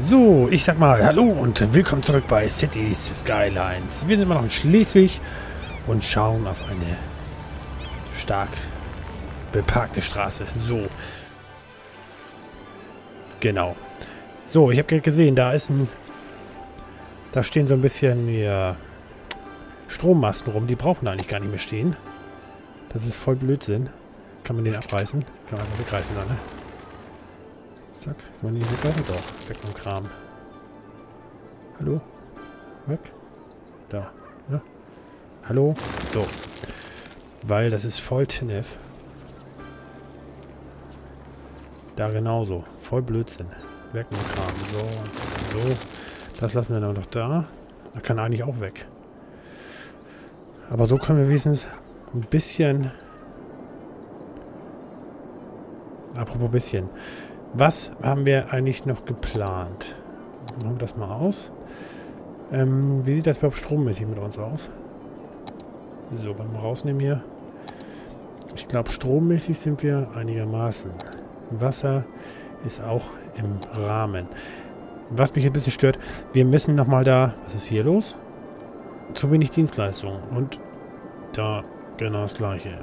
So, ich sag mal Hallo und willkommen zurück bei Cities Skylines. Wir sind immer noch in Schleswig und schauen auf eine stark beparkte Straße. So. Genau. So, ich habe gerade gesehen, da ist ein... Da stehen so ein bisschen ja, Strommasten rum. Die brauchen eigentlich gar nicht mehr stehen. Das ist voll Blödsinn. Kann man den abreißen? Kann man einfach wegreißen dann, ne? Zack. Kann man nicht weglassen? Doch. Weg vom Kram. Hallo? Weg? Da. Ja. Hallo? So. Weil das ist voll TNF. Da genauso. Voll Blödsinn. Weg mit Kram. So. So. Das lassen wir dann noch da. Da kann eigentlich auch weg. Aber so können wir wenigstens ein bisschen... Apropos bisschen. Was haben wir eigentlich noch geplant? Machen wir das mal aus. Ähm, wie sieht das überhaupt strommäßig mit uns aus? So, beim Rausnehmen hier. Ich glaube, strommäßig sind wir einigermaßen. Wasser ist auch im Rahmen. Was mich ein bisschen stört, wir müssen nochmal da... Was ist hier los? Zu wenig Dienstleistung. Und da genau das gleiche.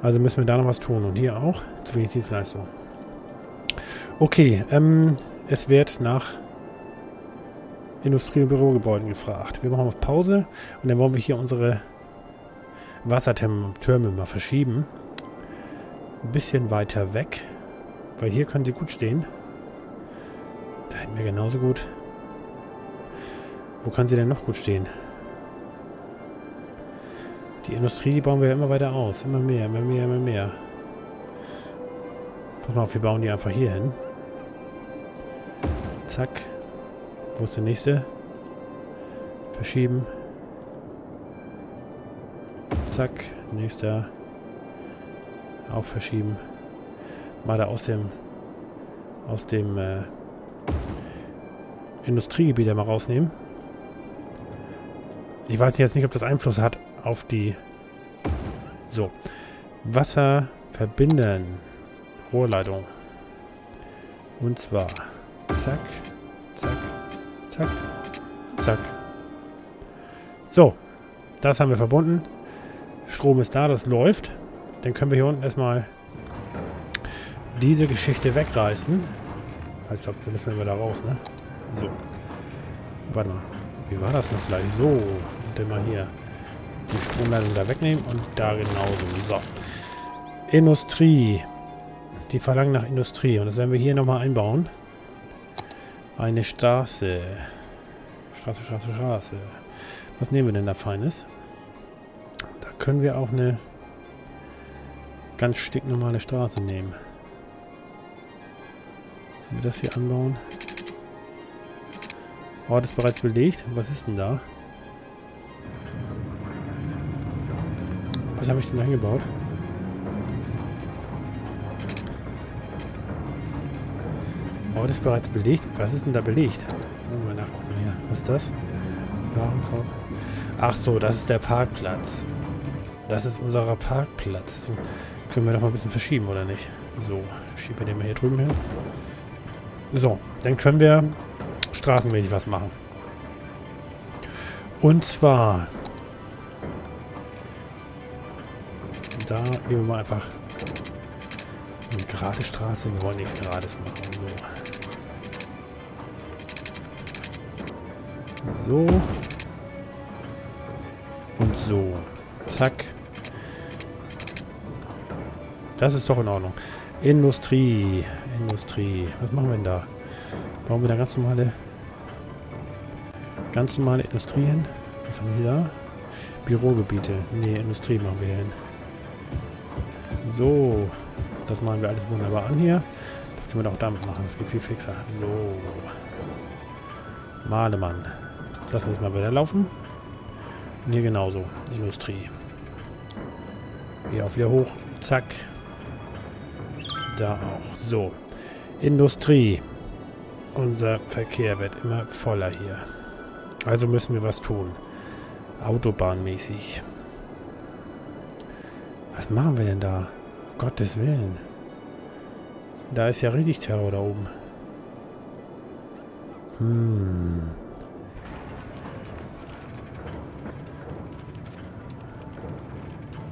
Also müssen wir da noch was tun. Und hier auch zu wenig Dienstleistung. Okay, ähm, es wird nach Industrie- und Bürogebäuden gefragt. Wir machen auf Pause und dann wollen wir hier unsere Wassertürme mal verschieben. Ein bisschen weiter weg, weil hier können sie gut stehen. Da hätten wir genauso gut. Wo kann sie denn noch gut stehen? Die Industrie, die bauen wir ja immer weiter aus. Immer mehr, immer mehr, immer mehr. Pass mal auf, wir bauen die einfach hier hin. Zack. Wo ist der nächste? Verschieben. Zack. Nächster. Auch verschieben. Mal da aus dem aus dem äh, Industriegebiet mal rausnehmen. Ich weiß jetzt nicht, ob das Einfluss hat auf die... So. Wasser verbinden. Rohrleitung. Und zwar... Zack, zack, zack, zack. So. Das haben wir verbunden. Strom ist da, das läuft. Dann können wir hier unten erstmal diese Geschichte wegreißen. Halt, stopp, wir müssen immer da raus, ne? So. Warte mal. Wie war das noch gleich? So. Und dann mal hier die Stromleitung da wegnehmen und da genauso. So. Industrie. Die verlangen nach Industrie. Und das werden wir hier nochmal einbauen. Eine Straße. Straße, Straße, Straße. Was nehmen wir denn da Feines? Da können wir auch eine ganz stinknormale Straße nehmen. Wenn wir das hier anbauen. Ort ist bereits belegt. Was ist denn da? Was habe ich denn da hingebaut? Ort ist bereits belegt. Was ist denn da belegt? Mal nachgucken hier. Was ist das? Warenkorb. Ach so, das ist der Parkplatz. Das ist unser Parkplatz. Den können wir doch mal ein bisschen verschieben, oder nicht? So, schieben wir den mal hier drüben hin. So, dann können wir straßenmäßig was machen. Und zwar... Da gehen wir mal einfach eine gerade Straße. Wir wollen nichts Gerades machen. So. So. Und so. Zack. Das ist doch in Ordnung. Industrie. Industrie. Was machen wir denn da? Bauen wir da ganz normale ganz normale Industrie hin? Was haben wir hier da? Bürogebiete. Ne, Industrie machen wir hin. So. Das machen wir alles wunderbar an hier. Das können wir doch damit machen. Das geht viel fixer. So. Malemann. Lassen wir es mal wieder laufen. Und hier genauso. Industrie. Hier auch wieder hoch. Zack. Da auch. So. Industrie. Unser Verkehr wird immer voller hier. Also müssen wir was tun. Autobahnmäßig. Was machen wir denn da? Gottes Willen. Da ist ja richtig Terror da oben. Hm.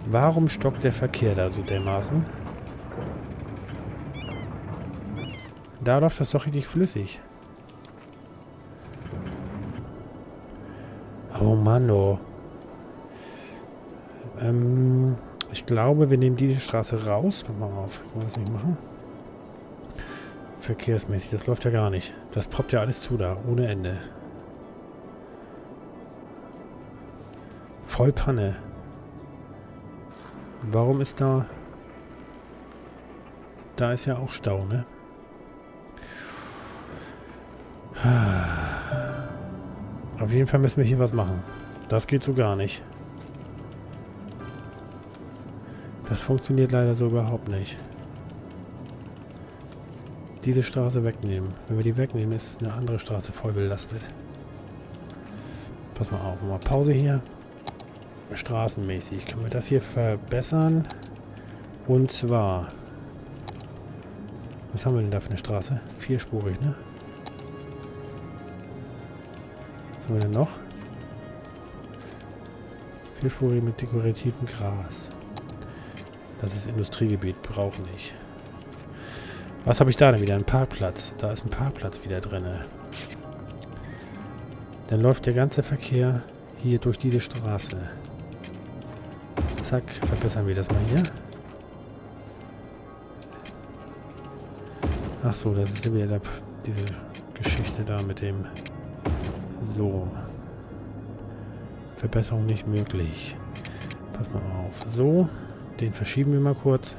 Warum stockt der Verkehr da so dermaßen? Da läuft das doch richtig flüssig. Oh Mann, oh. Ähm, ich glaube, wir nehmen diese Straße raus. Kommt mal auf. Können wir das nicht machen? Verkehrsmäßig, das läuft ja gar nicht. Das poppt ja alles zu da, ohne Ende. Voll Panne. Warum ist da... Da ist ja auch Stau, ne? Auf jeden Fall müssen wir hier was machen. Das geht so gar nicht. Das funktioniert leider so überhaupt nicht. Diese Straße wegnehmen. Wenn wir die wegnehmen, ist eine andere Straße voll belastet. Pass mal auf. Mal Pause hier. Straßenmäßig. Können wir das hier verbessern? Und zwar... Was haben wir denn da für eine Straße? Vierspurig, ne? Was haben wir denn noch? Vierspurig mit dekorativem Gras. Das ist Industriegebiet, braucht nicht. Was habe ich da denn wieder? Ein Parkplatz. Da ist ein Parkplatz wieder drin. Dann läuft der ganze Verkehr hier durch diese Straße. Zack, verbessern wir das mal hier. Ach so, das ist wieder der, diese Geschichte da mit dem... So. Verbesserung nicht möglich. Pass mal auf. So. Den verschieben wir mal kurz.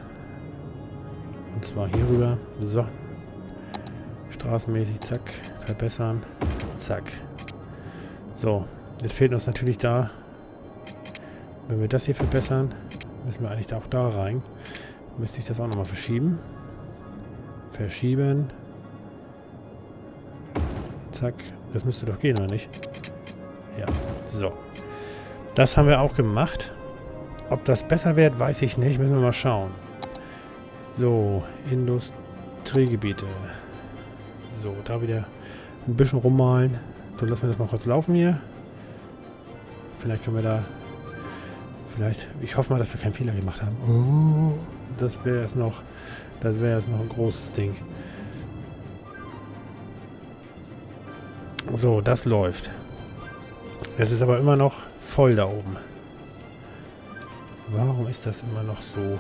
Und zwar hier rüber. So. Straßenmäßig, zack. Verbessern. Zack. So. Jetzt fehlt uns natürlich da. Wenn wir das hier verbessern, müssen wir eigentlich da auch da rein. Müsste ich das auch nochmal verschieben. Verschieben. Zack. Das müsste doch gehen, oder nicht? Ja. So. Das haben wir auch gemacht. Ob das besser wird, weiß ich nicht. Müssen wir mal schauen. So, Industriegebiete. So, da wieder ein bisschen rummalen. So, lassen wir das mal kurz laufen hier. Vielleicht können wir da... Vielleicht... Ich hoffe mal, dass wir keinen Fehler gemacht haben. Oh, das wäre jetzt noch... Das wäre jetzt noch ein großes Ding. So, das läuft. Es ist aber immer noch voll da oben. Warum ist das immer noch so?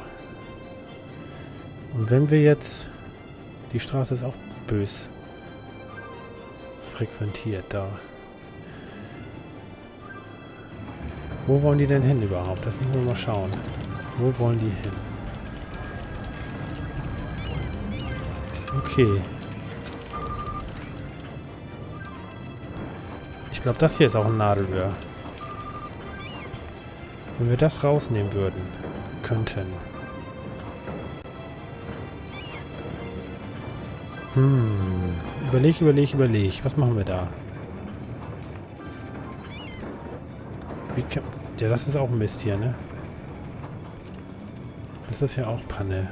Und wenn wir jetzt... Die Straße ist auch bös frequentiert da. Wo wollen die denn hin überhaupt? Das müssen wir mal schauen. Wo wollen die hin? Okay. Ich glaube, das hier ist auch ein Nadelöhr. Wenn wir das rausnehmen würden, könnten. Hm. Überleg, überleg, überleg. Was machen wir da? Wie kann, ja, das ist auch Mist hier, ne? Das ist ja auch Panne.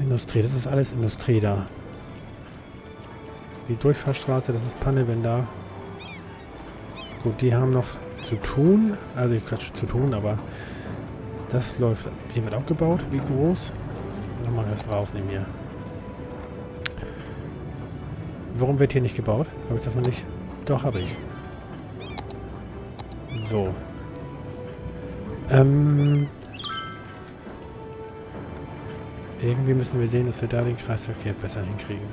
Industrie, das ist alles Industrie da. Die Durchfahrstraße, das ist Panne, wenn da... Gut, die haben noch zu tun. Also ich Quatsch, zu tun, aber das läuft. Hier wird auch gebaut. Wie groß? Nochmal das rausnehmen hier. Warum wird hier nicht gebaut? Habe ich das noch nicht? Doch, habe ich. So. Ähm. Irgendwie müssen wir sehen, dass wir da den Kreisverkehr besser hinkriegen.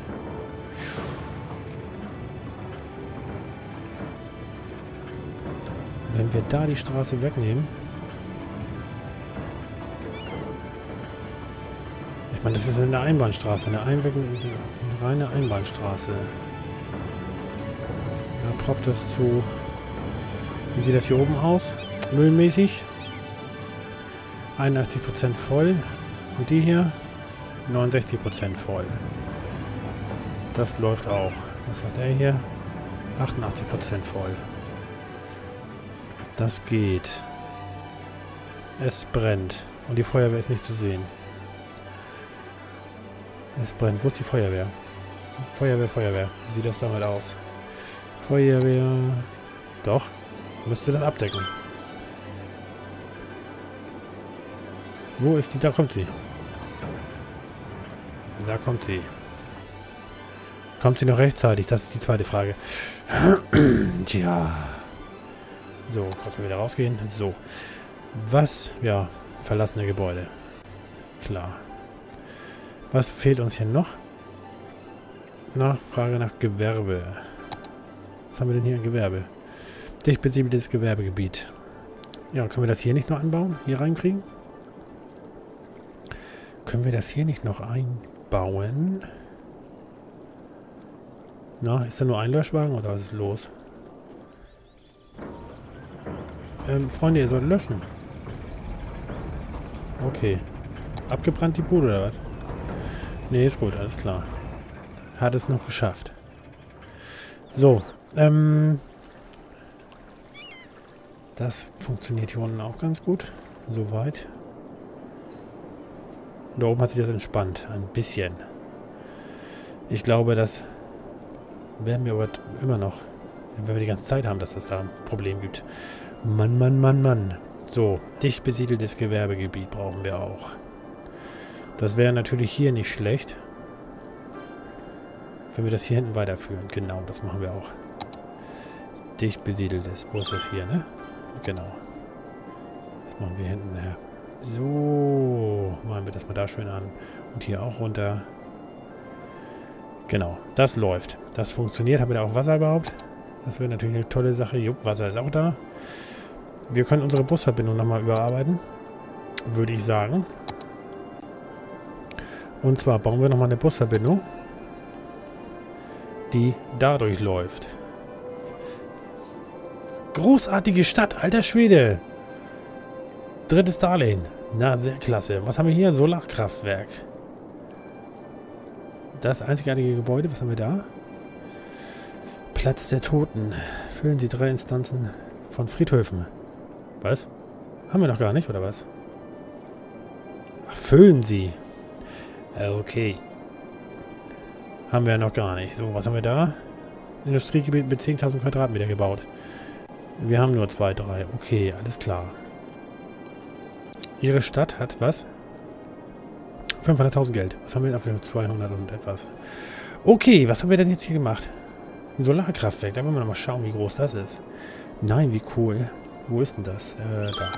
Wenn wir da die Straße wegnehmen... Ich meine, das ist eine Einbahnstraße, eine, Einweg eine reine Einbahnstraße. Da proppt das zu... Wie sieht das hier oben aus? Müllmäßig. 81% voll. Und die hier? 69% voll. Das läuft auch. Was sagt er hier? 88% voll. Das geht. Es brennt. Und die Feuerwehr ist nicht zu sehen. Es brennt. Wo ist die Feuerwehr? Feuerwehr, Feuerwehr. Wie sieht das damit aus? Feuerwehr. Doch. Müsste das abdecken. Wo ist die? Da kommt sie. Da kommt sie. Kommt sie noch rechtzeitig? Das ist die zweite Frage. Tja. So, kurz mal wieder rausgehen. So. Was? Ja, verlassene Gebäude. Klar. Was fehlt uns hier noch? Nachfrage nach Gewerbe. Was haben wir denn hier an Gewerbe? Dicht besiedeltes Gewerbegebiet. Ja, können wir das hier nicht noch anbauen? Hier reinkriegen? Können wir das hier nicht noch einbauen? Na, ist da nur ein Löschwagen oder was ist los? Ähm, Freunde, ihr sollt löschen. Okay. Abgebrannt die Bude oder was? Nee, ist gut, alles klar. Hat es noch geschafft. So, ähm... Das funktioniert hier unten auch ganz gut. Soweit. Da oben hat sich das entspannt. Ein bisschen. Ich glaube, das werden wir aber immer noch, wenn wir die ganze Zeit haben, dass es da ein Problem gibt. Mann, Mann, Mann, Mann. So, dicht besiedeltes Gewerbegebiet brauchen wir auch. Das wäre natürlich hier nicht schlecht. Wenn wir das hier hinten weiterführen. Genau, das machen wir auch. Dicht besiedeltes. Wo ist das hier, ne? Genau. Das machen wir hinten her. So, machen wir das mal da schön an. Und hier auch runter. Genau, das läuft. Das funktioniert. Haben wir da auch Wasser überhaupt? Das wäre natürlich eine tolle Sache. Jupp, Wasser ist auch da. Wir können unsere Busverbindung nochmal überarbeiten. Würde ich sagen. Und zwar bauen wir nochmal eine Busverbindung, die dadurch läuft. Großartige Stadt, alter Schwede. Drittes Darlehen. Na, sehr klasse. Was haben wir hier? Solarkraftwerk. Das einzigartige Gebäude. Was haben wir da? Platz der Toten. Füllen Sie drei Instanzen von Friedhöfen. Was? Haben wir noch gar nicht, oder was? Ach, füllen Sie. Äh, okay. Haben wir noch gar nicht. So, was haben wir da? Industriegebiet mit 10.000 Quadratmeter gebaut. Wir haben nur zwei, drei. Okay, alles klar. Ihre Stadt hat was? 500.000 Geld. Was haben wir dafür? 200 und etwas. Okay, was haben wir denn jetzt hier gemacht? Ein Solarkraftwerk. Da wollen wir nochmal schauen, wie groß das ist. Nein, wie cool. Wo ist denn das? Äh, da.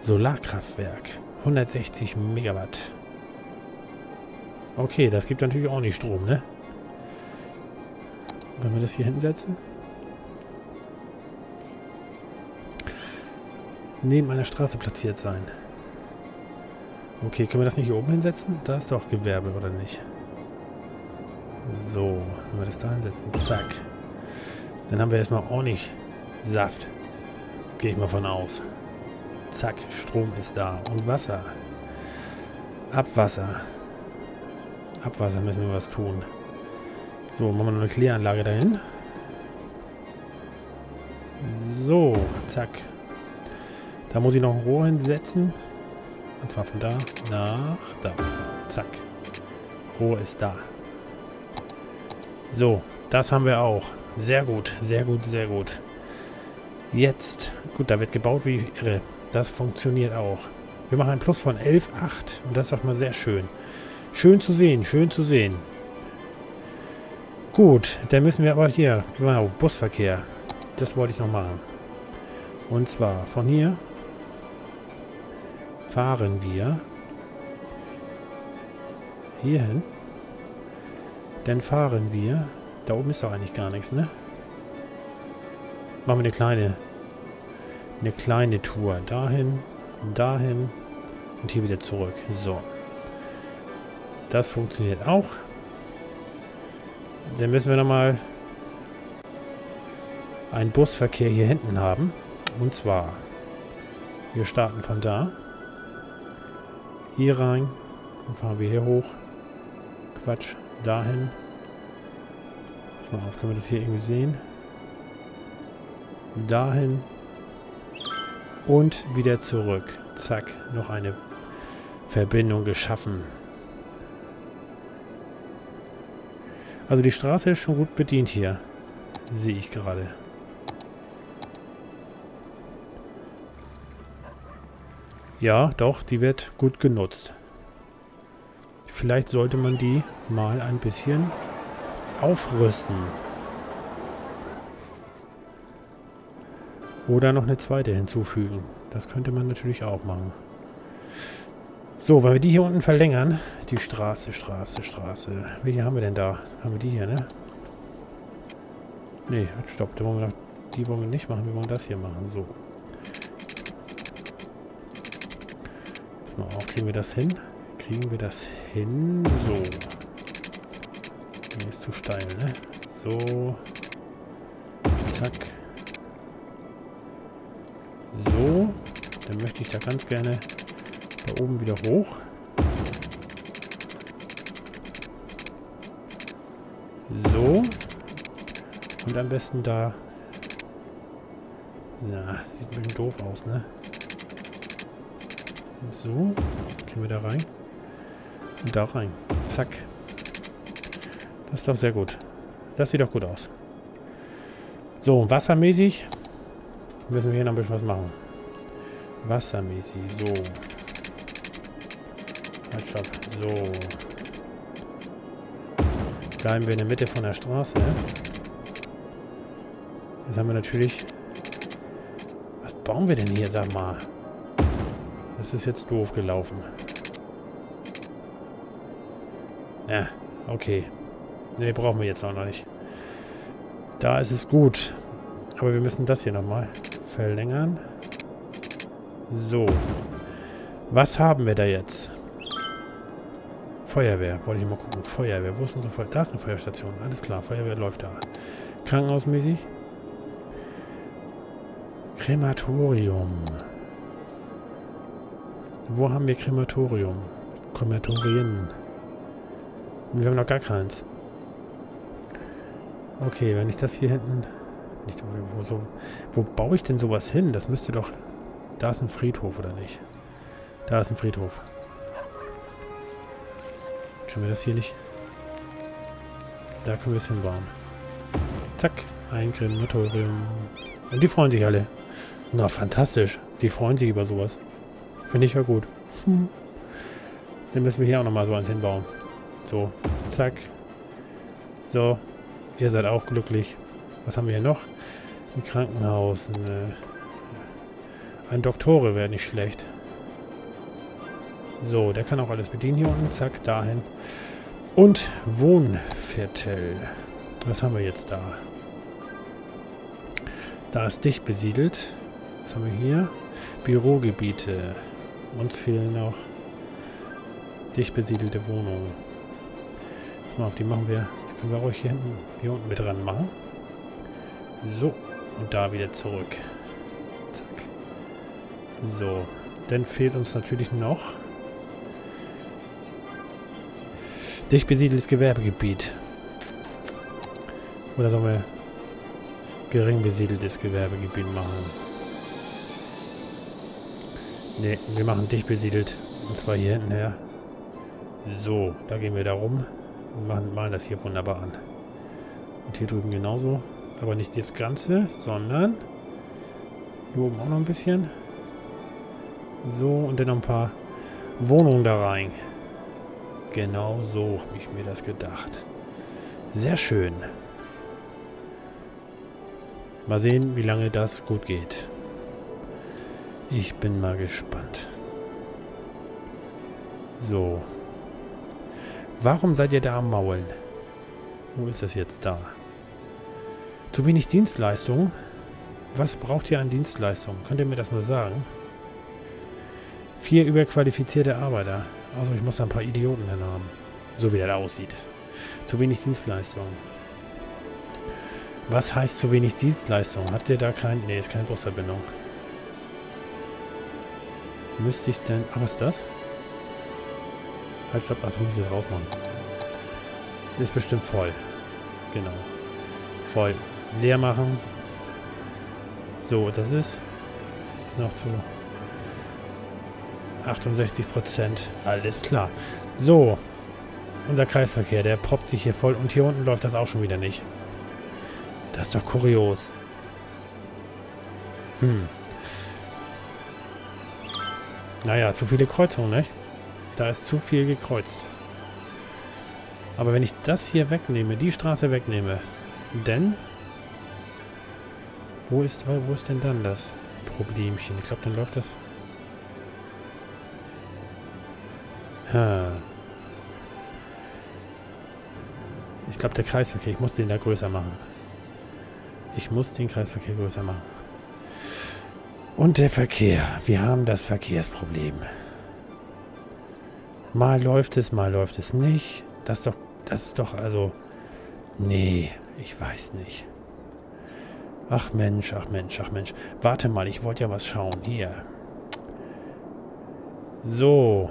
Solarkraftwerk. 160 Megawatt. Okay, das gibt natürlich auch nicht Strom, ne? Wenn wir das hier hinsetzen. Neben einer Straße platziert sein. Okay, können wir das nicht hier oben hinsetzen? Da ist doch Gewerbe, oder nicht? So, wenn wir das da hinsetzen. Zack. Dann haben wir erstmal ordentlich Saft. Gehe ich mal von aus. Zack, Strom ist da. Und Wasser. Abwasser. Abwasser müssen wir was tun. So, machen wir noch eine Kläranlage dahin. So, zack. Da muss ich noch ein Rohr hinsetzen. Und zwar von da nach da. Zack. Rohr ist da. So, das haben wir auch. Sehr gut, sehr gut, sehr gut. Jetzt, gut, da wird gebaut wie irre. Das funktioniert auch. Wir machen ein Plus von 11,8 und das ist doch mal sehr schön. Schön zu sehen, schön zu sehen. Gut, dann müssen wir aber hier, genau, Busverkehr. Das wollte ich noch machen. Und zwar von hier fahren wir hierhin. Dann fahren wir. Da oben ist doch eigentlich gar nichts, ne? Machen wir eine kleine, eine kleine Tour. Dahin, dahin und hier wieder zurück. So. Das funktioniert auch. Dann müssen wir nochmal einen Busverkehr hier hinten haben. Und zwar, wir starten von da hier rein. Dann fahren wir hier hoch. Quatsch, dahin. Mal auf, können wir das hier irgendwie sehen? Dahin. Und wieder zurück. Zack, noch eine Verbindung geschaffen. Also die Straße ist schon gut bedient hier. Sehe ich gerade. Ja, doch, die wird gut genutzt. Vielleicht sollte man die mal ein bisschen aufrüsten. Oder noch eine zweite hinzufügen. Das könnte man natürlich auch machen. So, wenn wir die hier unten verlängern, die Straße, Straße, Straße. Welche haben wir denn da? Haben wir die hier, ne? Ne, stopp, die wollen, wir nicht machen, wir wollen das hier machen. So. Auf, kriegen wir das hin? Kriegen wir das hin? So. Nee, ist zu steil, ne? So. Zack. So. Dann möchte ich da ganz gerne da oben wieder hoch. So. Und am besten da... Na, sieht ein bisschen doof aus, ne? So. Gehen wir da rein. Und da rein. Zack. Das ist doch sehr gut. Das sieht doch gut aus. So, wassermäßig müssen wir hier noch ein bisschen was machen. Wassermäßig, so. Halt, stopp. So. Bleiben wir in der Mitte von der Straße. Jetzt haben wir natürlich... Was bauen wir denn hier, sag mal? Das ist jetzt doof gelaufen. Ja, okay. Ne, brauchen wir jetzt auch noch nicht. Da ist es gut. Aber wir müssen das hier nochmal verlängern. So. Was haben wir da jetzt? Feuerwehr. Wollte ich mal gucken. Feuerwehr. Wo ist unsere Feuerwehr? Da ist eine Feuerstation. Alles klar. Feuerwehr läuft da. Krankenhausmäßig. Krematorium. Wo haben wir Krematorium? Krematorien. Wir haben noch gar keins. Okay, wenn ich das hier hinten... Nicht, wo, so, wo baue ich denn sowas hin? Das müsste doch... Da ist ein Friedhof, oder nicht? Da ist ein Friedhof. Können wir das hier nicht... Da können wir es hinbauen. Zack. Ein Krematorium. Und die freuen sich alle. Na, fantastisch. Die freuen sich über sowas. Finde ich ja gut. Hm. Dann müssen wir hier auch nochmal so eins hinbauen. So, zack. So, ihr seid auch glücklich. Was haben wir hier noch? Ein Krankenhaus. Eine, ein Doktore wäre nicht schlecht. So, der kann auch alles bedienen hier unten. Zack, dahin. Und Wohnviertel. Was haben wir jetzt da? Da ist dicht besiedelt. Was haben wir hier? Bürogebiete. Uns fehlen noch dicht besiedelte Wohnungen. Mal auf die machen wir. Die können wir ruhig hier hinten, hier unten mit dran machen. So. Und da wieder zurück. Zack. So. Dann fehlt uns natürlich noch dicht besiedeltes Gewerbegebiet. Oder sollen wir gering besiedeltes Gewerbegebiet machen? Ne, wir machen dicht besiedelt. Und zwar hier hinten her. So, da gehen wir da rum und machen, malen das hier wunderbar an. Und hier drüben genauso. Aber nicht das Ganze, sondern hier oben auch noch ein bisschen. So, und dann noch ein paar Wohnungen da rein. Genau so habe ich mir das gedacht. Sehr schön. Mal sehen, wie lange das gut geht. Ich bin mal gespannt. So. Warum seid ihr da am Maulen? Wo ist das jetzt da? Zu wenig Dienstleistung? Was braucht ihr an Dienstleistung? Könnt ihr mir das mal sagen? Vier überqualifizierte Arbeiter. Also ich muss da ein paar Idioten hin haben. So wie der da aussieht. Zu wenig Dienstleistung. Was heißt zu wenig Dienstleistung? Habt ihr da kein... Ne, ist keine Busverbindung. Müsste ich denn... Ah, was ist das? Halt, stopp. Ach, muss ich das rausmachen. Ist bestimmt voll. Genau. Voll. Leer machen. So, das ist... Ist noch zu... 68 Prozent. Alles klar. So. unser Kreisverkehr, der proppt sich hier voll. Und hier unten läuft das auch schon wieder nicht. Das ist doch kurios. Hm. Naja, zu viele Kreuzungen, nicht? Da ist zu viel gekreuzt. Aber wenn ich das hier wegnehme, die Straße wegnehme, denn... Wo ist, wo ist denn dann das Problemchen? Ich glaube, dann läuft das... Ha. Ich glaube, der Kreisverkehr, ich muss den da größer machen. Ich muss den Kreisverkehr größer machen. Und der Verkehr. Wir haben das Verkehrsproblem. Mal läuft es, mal läuft es nicht. Das ist doch, das ist doch also... Nee, ich weiß nicht. Ach Mensch, ach Mensch, ach Mensch. Warte mal, ich wollte ja was schauen. Hier. So.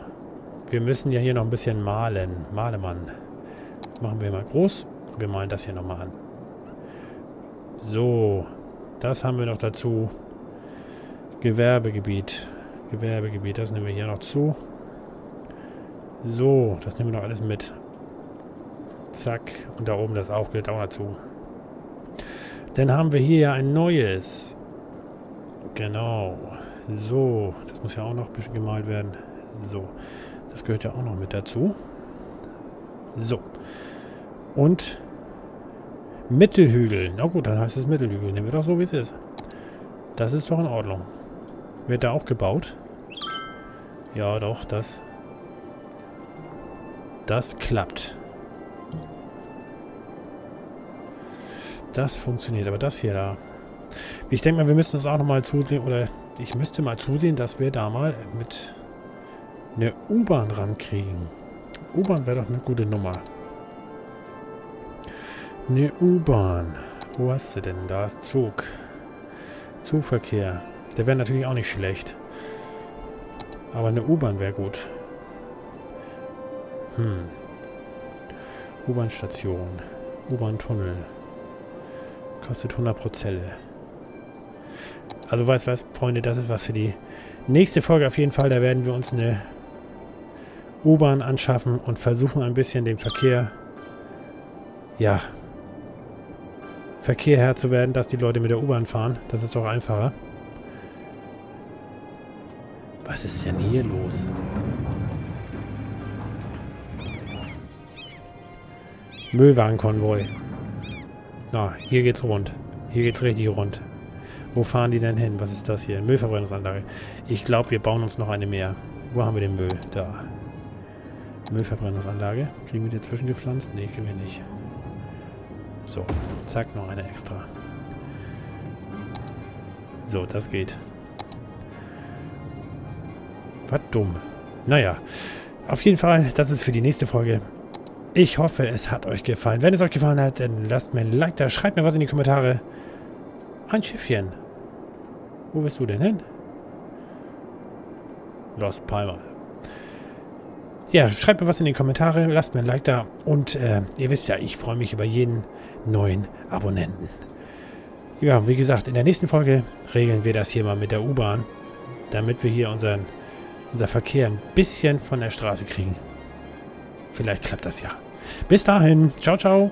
Wir müssen ja hier noch ein bisschen malen. Malemann. Das machen wir mal groß. Wir malen das hier nochmal an. So. Das haben wir noch dazu. Gewerbegebiet. Gewerbegebiet, das nehmen wir hier noch zu. So, das nehmen wir noch alles mit. Zack. Und da oben das auch gehört auch dazu. Dann haben wir hier ja ein neues. Genau. So, das muss ja auch noch ein bisschen gemalt werden. So, das gehört ja auch noch mit dazu. So. Und Mittelhügel. Na gut, dann heißt es Mittelhügel. Nehmen wir doch so, wie es ist. Das ist doch in Ordnung. Wird da auch gebaut? Ja, doch, das... Das klappt. Das funktioniert, aber das hier da... Ich denke mal, wir müssen uns auch nochmal zusehen, oder ich müsste mal zusehen, dass wir da mal mit eine U-Bahn rankriegen. U-Bahn wäre doch eine gute Nummer. Eine U-Bahn. Wo hast du denn? Da Zug. Zugverkehr. Der wäre natürlich auch nicht schlecht. Aber eine U-Bahn wäre gut. Hm. U-Bahn-Station. U-Bahn-Tunnel. Kostet 100 Prozelle. Also weißt was, Freunde, das ist was für die nächste Folge auf jeden Fall. Da werden wir uns eine U-Bahn anschaffen und versuchen ein bisschen den Verkehr, ja, Verkehr Herr zu werden, dass die Leute mit der U-Bahn fahren. Das ist doch einfacher. Was ist denn hier los? Müllwagenkonvoi. Na, hier geht's rund. Hier geht's richtig rund. Wo fahren die denn hin? Was ist das hier? Müllverbrennungsanlage. Ich glaube, wir bauen uns noch eine mehr. Wo haben wir den Müll? Da. Müllverbrennungsanlage. Kriegen wir die dazwischen gepflanzt? Nee, kriegen wir nicht. So, zack, noch eine extra. So, das geht. Was dumm. Naja, auf jeden Fall, das ist für die nächste Folge. Ich hoffe, es hat euch gefallen. Wenn es euch gefallen hat, dann lasst mir ein Like da. Schreibt mir was in die Kommentare. Ein Schiffchen. Wo bist du denn hin? Los Palmer. Ja, schreibt mir was in die Kommentare, lasst mir ein Like da und äh, ihr wisst ja, ich freue mich über jeden neuen Abonnenten. Ja, wie gesagt, in der nächsten Folge regeln wir das hier mal mit der U-Bahn, damit wir hier unseren, unser Verkehr ein bisschen von der Straße kriegen. Vielleicht klappt das ja. Bis dahin. Ciao, ciao.